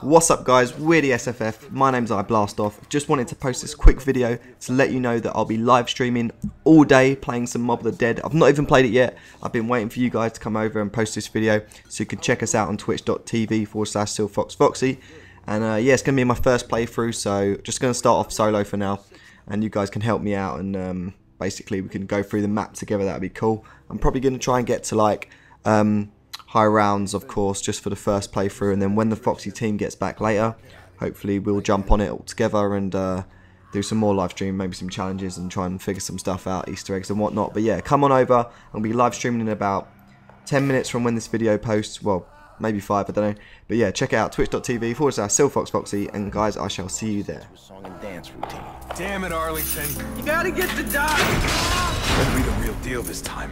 What's up guys, we're the SFF, my name's iBlastoff. Just wanted to post this quick video to let you know that I'll be live streaming all day playing some Mob of the Dead. I've not even played it yet, I've been waiting for you guys to come over and post this video so you can check us out on twitch.tv forward slash silverfoxfoxy. And uh, yeah, it's going to be my first playthrough, so just going to start off solo for now. And you guys can help me out and um, basically we can go through the map together, that'd be cool. I'm probably going to try and get to like... Um, high rounds, of course, just for the first playthrough. And then when the Foxy team gets back later, hopefully we'll jump on it all together and uh, do some more live stream, maybe some challenges and try and figure some stuff out, Easter eggs and whatnot. But yeah, come on over. I'll be live streaming in about 10 minutes from when this video posts. Well, maybe five, I don't know. But yeah, check it out twitch.tv forward slash silverfoxfoxy. And guys, I shall see you there. Song and dance routine. Damn it, Arlington. You gotta get the dog. Better be the real deal this time.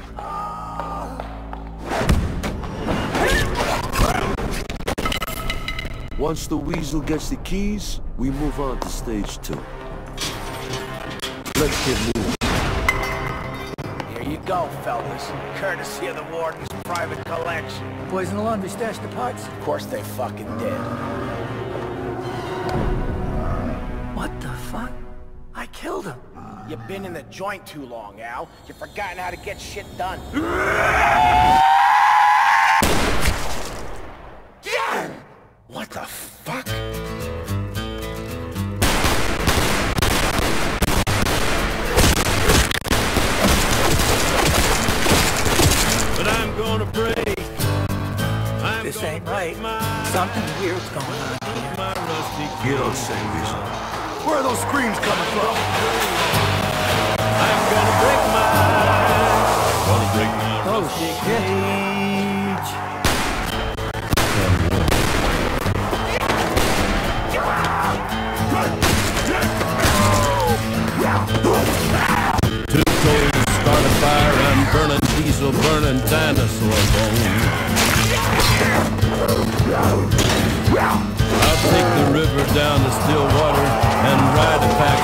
Once the Weasel gets the keys, we move on to stage two. Let's get moving. Here you go, fellas. Courtesy of the Warden's private collection. Boys in the laundry stash the parts. Of course they fucking did. What the fuck? I killed him. You've been in the joint too long, Al. You've forgotten how to get shit done. Gonna break. I'm This gonna ain't break right. Something weird's going on here. my rusty You don't say Weasel. Where are those screams coming from? I'm gonna break my. Gonna break my Oh rusty shit. a burning dinosaur bone. I'll take the river down to Stillwater and ride a pack